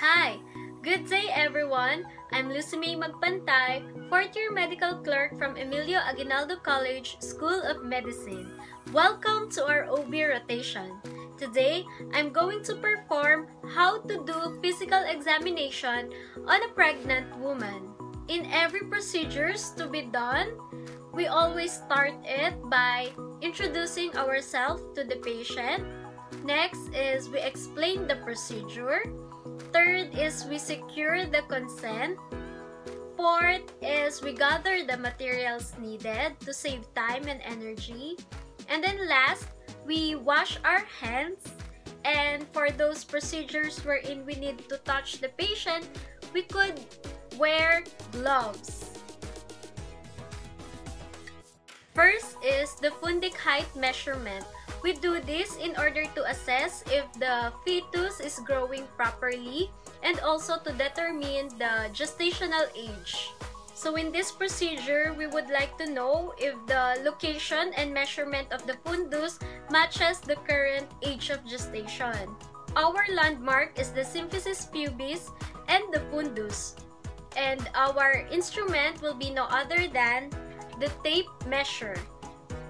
Hi! Good day everyone! I'm Lucy Mae Magpantay, 4th year medical clerk from Emilio Aguinaldo College, School of Medicine. Welcome to our OB rotation. Today, I'm going to perform how to do physical examination on a pregnant woman. In every procedures to be done, we always start it by introducing ourselves to the patient. Next is we explain the procedure. Third is we secure the consent. Fourth is we gather the materials needed to save time and energy. And then last, we wash our hands. And for those procedures wherein we need to touch the patient, we could wear gloves. First is the fundic height measurement. We do this in order to assess if the fetus is growing properly and also to determine the gestational age. So in this procedure, we would like to know if the location and measurement of the fundus matches the current age of gestation. Our landmark is the symphysis pubis and the fundus. And our instrument will be no other than the tape measure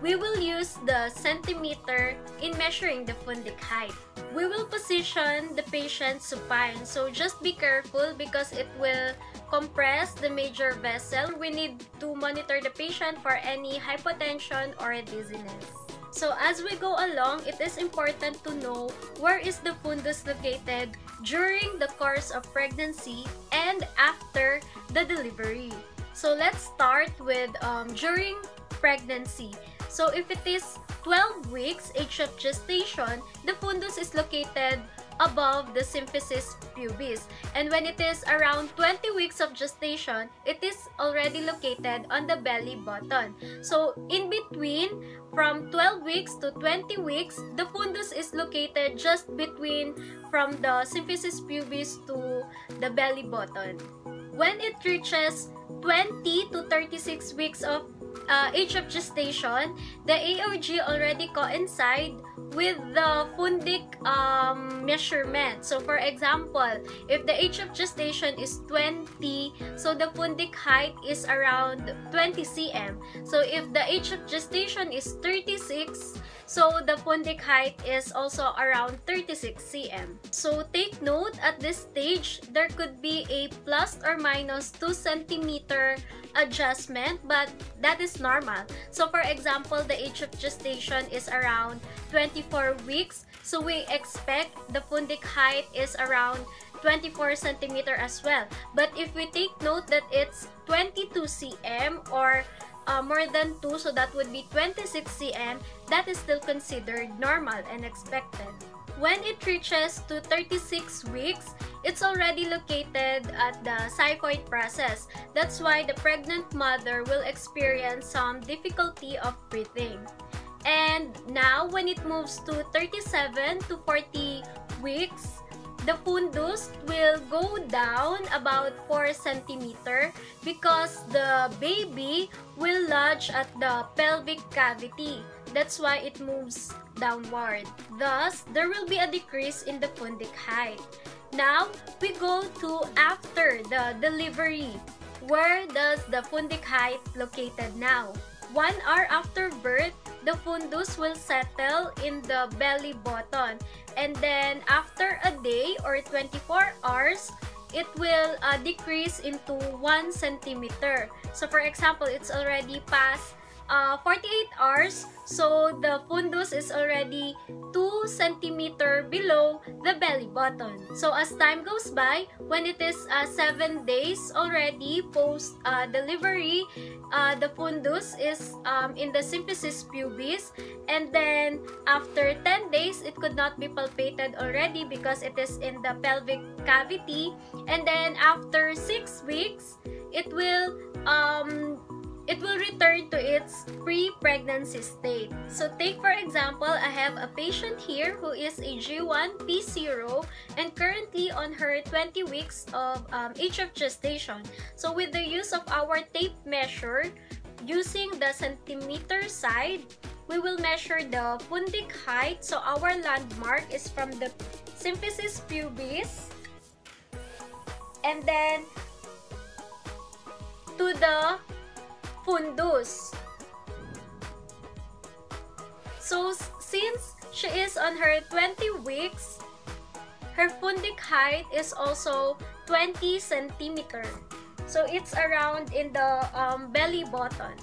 we will use the centimeter in measuring the fundic height. We will position the patient supine, so just be careful because it will compress the major vessel. We need to monitor the patient for any hypotension or dizziness. So as we go along, it is important to know where is the fundus located during the course of pregnancy and after the delivery. So let's start with um, during pregnancy. So if it is 12 weeks age of gestation, the fundus is located above the symphysis pubis. And when it is around 20 weeks of gestation, it is already located on the belly button. So in between, from 12 weeks to 20 weeks, the fundus is located just between from the symphysis pubis to the belly button. When it reaches 20 to 36 weeks of uh, age of gestation, the AOG already coincide with the fundic um, measurement. So for example, if the age of gestation is 20, so the fundic height is around 20 cm. So if the age of gestation is 36, so the fundic height is also around 36 cm. So take note at this stage, there could be a plus or minus 2 centimeter adjustment, but that is normal. So for example, the age of gestation is around 24 weeks. So we expect the fundic height is around 24 centimeter as well. But if we take note that it's 22 cm or uh, more than 2, so that would be 26 cm, that is still considered normal and expected. When it reaches to 36 weeks, it's already located at the xiphoid process. That's why the pregnant mother will experience some difficulty of breathing. And now, when it moves to 37 to 40 weeks, the fundus will go down about 4 centimeter because the baby will lodge at the pelvic cavity. That's why it moves downward. Thus, there will be a decrease in the fundic height. Now, we go to after the delivery. Where does the fundic height located now? One hour after birth, the fundus will settle in the belly button. And then after a day or 24 hours, it will uh, decrease into 1 centimeter. So for example, it's already past uh, 48 hours, so the fundus is already 2 centimeter below the belly button. So as time goes by, when it is uh, 7 days already post uh, delivery, uh, the fundus is um, in the symphysis pubis. And then after 10 days, it could not be palpated already because it is in the pelvic cavity. And then after 6 weeks, it will um, it will return to its pre-pregnancy state. So take for example, I have a patient here who is a G1 P0 and currently on her 20 weeks of um, age of gestation. So with the use of our tape measure, using the centimeter side, we will measure the fundic height. So our landmark is from the symphysis pubis and then to the fundus. So, since she is on her 20 weeks, her fundic height is also 20 centimeter. So, it's around in the um, belly button.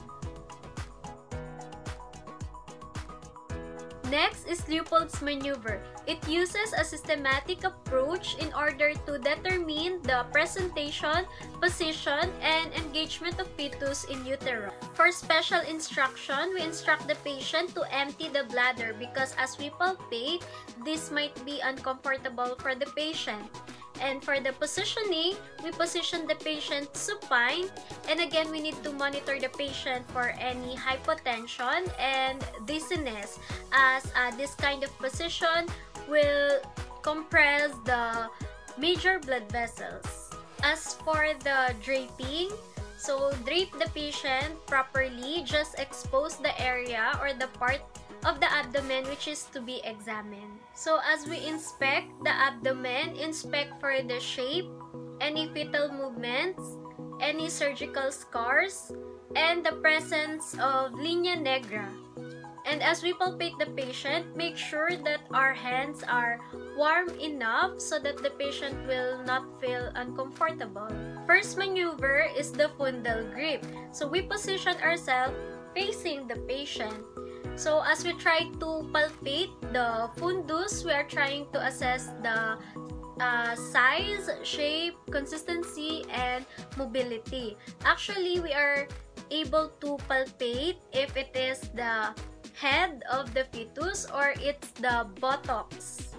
Next is Leopold's maneuver. It uses a systematic approach in order to determine the presentation, position, and engagement of fetus in utero. For special instruction, we instruct the patient to empty the bladder because as we palpate, this might be uncomfortable for the patient. And for the positioning, we position the patient supine. And again, we need to monitor the patient for any hypotension and dizziness as uh, this kind of position will compress the major blood vessels. As for the draping, so drape the patient properly, just expose the area or the part of the abdomen which is to be examined. So as we inspect the abdomen, inspect for the shape, any fetal movements, any surgical scars, and the presence of linea negra. And as we palpate the patient, make sure that our hands are warm enough so that the patient will not feel uncomfortable. First maneuver is the fundal grip. So we position ourselves facing the patient So as we try to palpate the fundus, we are trying to assess the uh, size, shape, consistency, and mobility. Actually, we are able to palpate if it is the head of the fetus or it's the buttocks.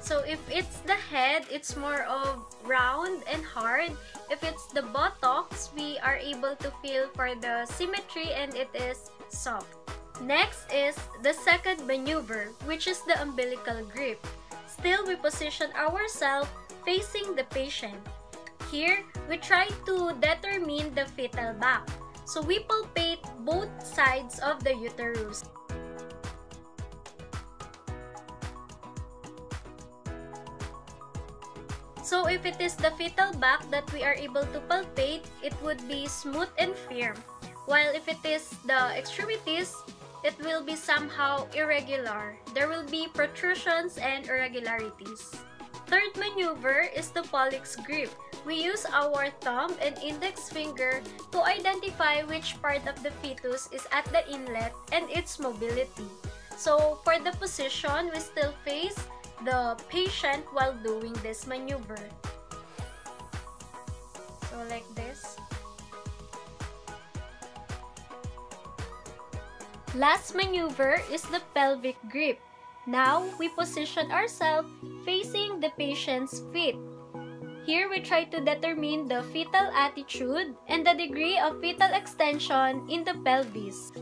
So if it's the head, it's more of round and hard. If it's the buttocks, we are able to feel for the symmetry and it is soft. Next is the second maneuver, which is the umbilical grip. Still, we position ourselves facing the patient. Here, we try to determine the fetal back. So we palpate both sides of the uterus. So if it is the fetal back that we are able to palpate, it would be smooth and firm. While if it is the extremities, it will be somehow irregular. There will be protrusions and irregularities. Third maneuver is the Pawlik's grip. We use our thumb and index finger to identify which part of the fetus is at the inlet and its mobility. So for the position, we still face the patient while doing this maneuver. So like this. Last maneuver is the pelvic grip. Now, we position ourselves facing the patient's feet. Here, we try to determine the fetal attitude and the degree of fetal extension in the pelvis.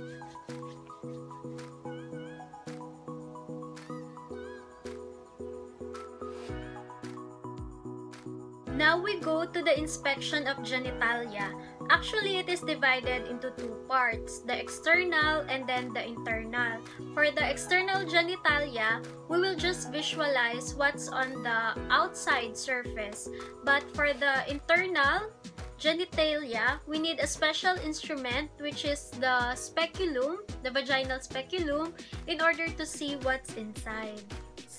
The inspection of genitalia. Actually, it is divided into two parts, the external and then the internal. For the external genitalia, we will just visualize what's on the outside surface. But for the internal genitalia, we need a special instrument which is the speculum, the vaginal speculum, in order to see what's inside.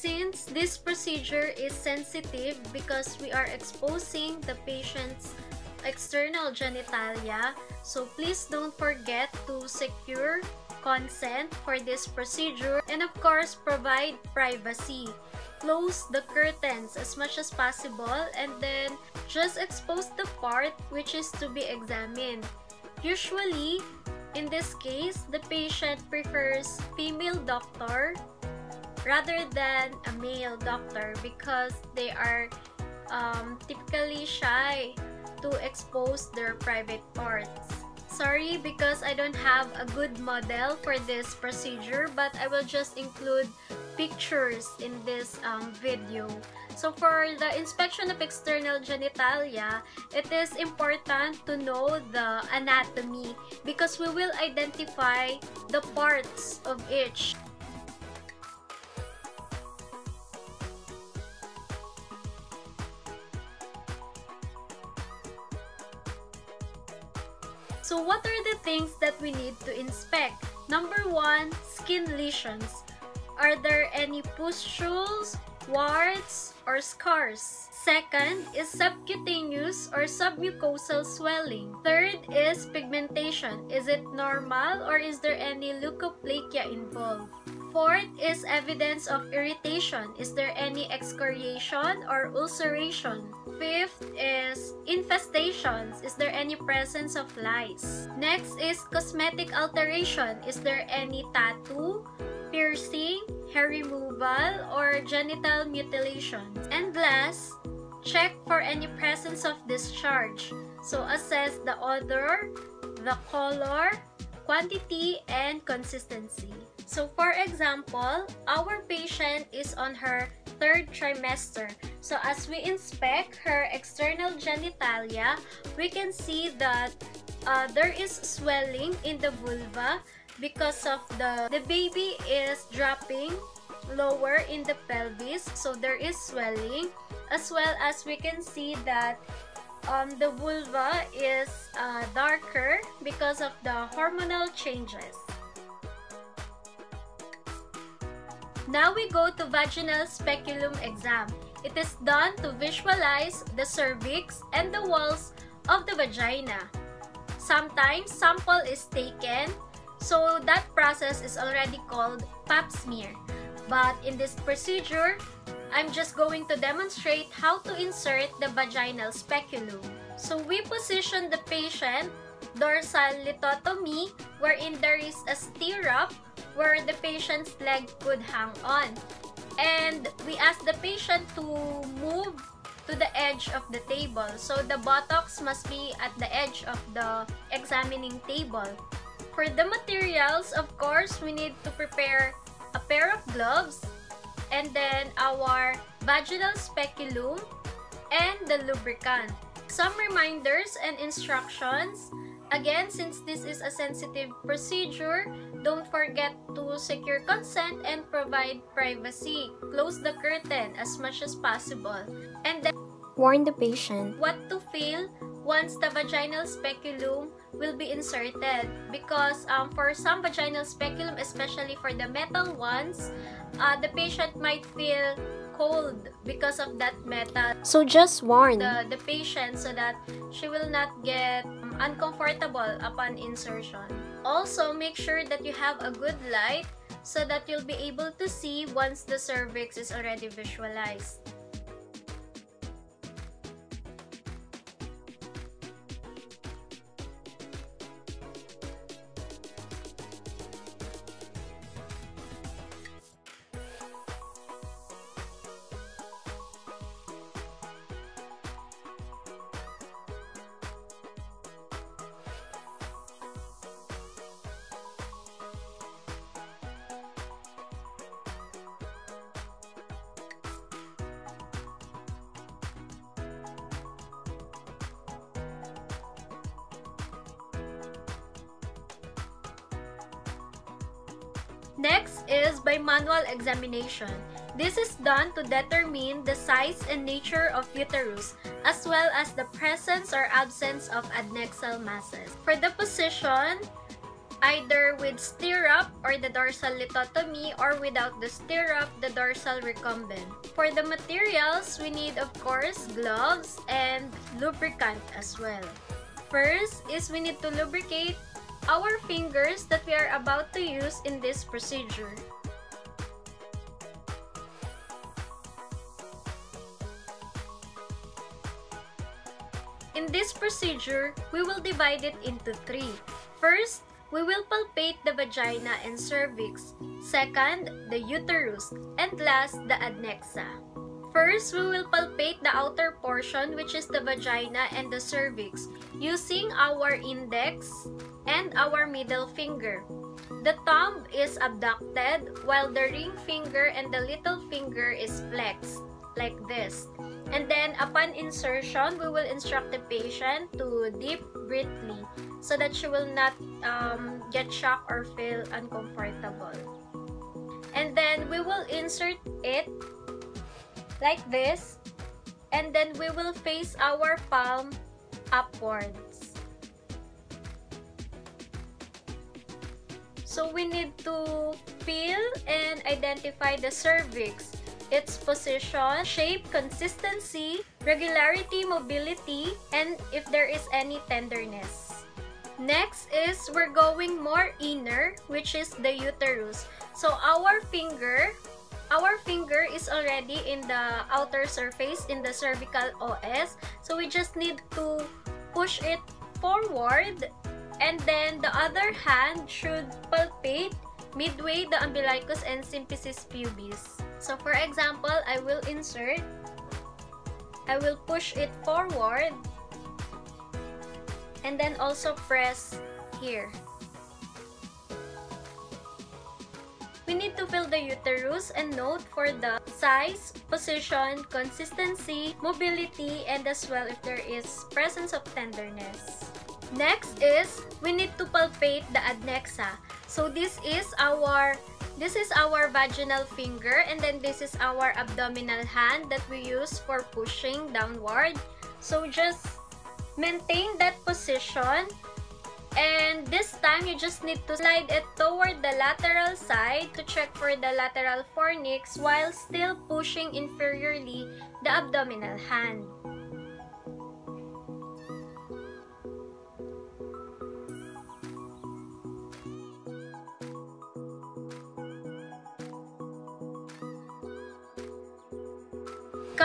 Since this procedure is sensitive because we are exposing the patient's external genitalia, so please don't forget to secure consent for this procedure and of course provide privacy. Close the curtains as much as possible and then just expose the part which is to be examined. Usually, in this case, the patient prefers female doctor rather than a male doctor because they are um, typically shy to expose their private parts. Sorry because I don't have a good model for this procedure but I will just include pictures in this um, video. So for the inspection of external genitalia, it is important to know the anatomy because we will identify the parts of each. What are the things that we need to inspect? Number one, skin lesions. Are there any pustules, warts, or scars? Second is subcutaneous or submucosal swelling. Third is pigmentation. Is it normal or is there any leukoplakia involved? Fourth is evidence of irritation. Is there any excoriation or ulceration? Fifth is infestations. Is there any presence of lice? Next is cosmetic alteration. Is there any tattoo, piercing, hair removal, or genital mutilation? And last, check for any presence of discharge. So assess the odor, the color, quantity, and consistency. So for example, our patient is on her third trimester. So as we inspect her external genitalia, we can see that uh, there is swelling in the vulva because of the, the baby is dropping lower in the pelvis. So there is swelling as well as we can see that um, the vulva is uh, darker because of the hormonal changes. Now we go to vaginal speculum exam. It is done to visualize the cervix and the walls of the vagina. Sometimes sample is taken, so that process is already called pap smear. But in this procedure, I'm just going to demonstrate how to insert the vaginal speculum. So we position the patient dorsal lithotomy wherein there is a stirrup where the patient's leg could hang on. And we ask the patient to move to the edge of the table. So the buttocks must be at the edge of the examining table. For the materials, of course, we need to prepare a pair of gloves, and then our vaginal speculum, and the lubricant. Some reminders and instructions. Again, since this is a sensitive procedure, don't forget to secure consent and provide privacy. Close the curtain as much as possible. And then warn the patient what to feel once the vaginal speculum will be inserted because um, for some vaginal speculum, especially for the metal ones, uh, the patient might feel cold because of that metal. So just warn the, the patient so that she will not get um, uncomfortable upon insertion. Also, make sure that you have a good light so that you'll be able to see once the cervix is already visualized. Next is bimanual examination. This is done to determine the size and nature of uterus as well as the presence or absence of adnexal masses. For the position, either with stirrup or the dorsal lithotomy or without the stirrup, the dorsal recumbent. For the materials, we need of course gloves and lubricant as well. First is we need to lubricate our fingers that we are about to use in this procedure. In this procedure, we will divide it into three. First, we will palpate the vagina and cervix. Second, the uterus. And last, the adnexa. First, we will palpate the outer portion which is the vagina and the cervix using our index and our middle finger. The thumb is abducted while the ring finger and the little finger is flexed like this. And then upon insertion, we will instruct the patient to dip briefly so that she will not um, get shocked or feel uncomfortable. And then we will insert it like this and then we will face our palm upwards So we need to feel and identify the cervix, its position, shape, consistency, regularity, mobility, and if there is any tenderness. Next is we're going more inner, which is the uterus. So our finger, our finger is already in the outer surface in the cervical OS. So we just need to push it forward and then the other hand should midway the umbilicus and symphysis pubis. So for example, I will insert, I will push it forward, and then also press here. We need to feel the uterus and note for the size, position, consistency, mobility, and as well if there is presence of tenderness. Next is, we need to palpate the adnexa. So this is our this is our vaginal finger and then this is our abdominal hand that we use for pushing downward. So just maintain that position and this time you just need to slide it toward the lateral side to check for the lateral fornix while still pushing inferiorly the abdominal hand.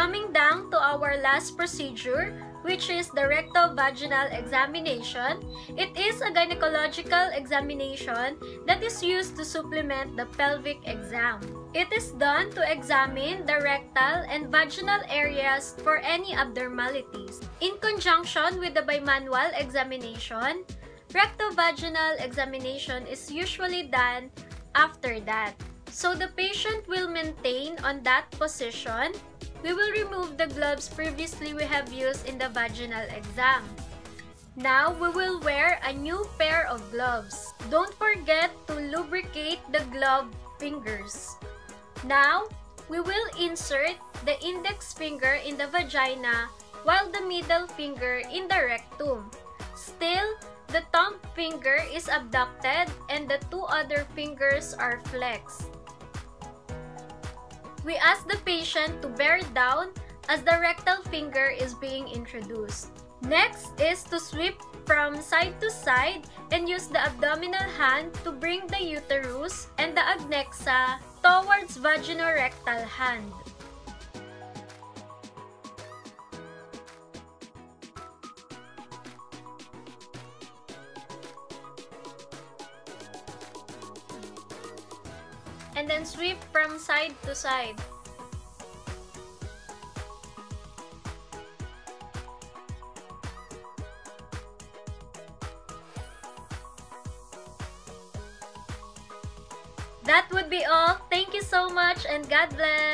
Coming down to our last procedure, which is the recto-vaginal examination. It is a gynecological examination that is used to supplement the pelvic exam. It is done to examine the rectal and vaginal areas for any abnormalities. In conjunction with the bimanual examination, recto-vaginal examination is usually done after that. So the patient will maintain on that position we will remove the gloves previously we have used in the vaginal exam. Now, we will wear a new pair of gloves. Don't forget to lubricate the glove fingers. Now, we will insert the index finger in the vagina while the middle finger in the rectum. Still, the thumb finger is abducted and the two other fingers are flexed. We ask the patient to bear down as the rectal finger is being introduced. Next is to sweep from side to side and use the abdominal hand to bring the uterus and the adnexa towards vaginorectal hand. And then sweep from side to side. That would be all. Thank you so much and God bless!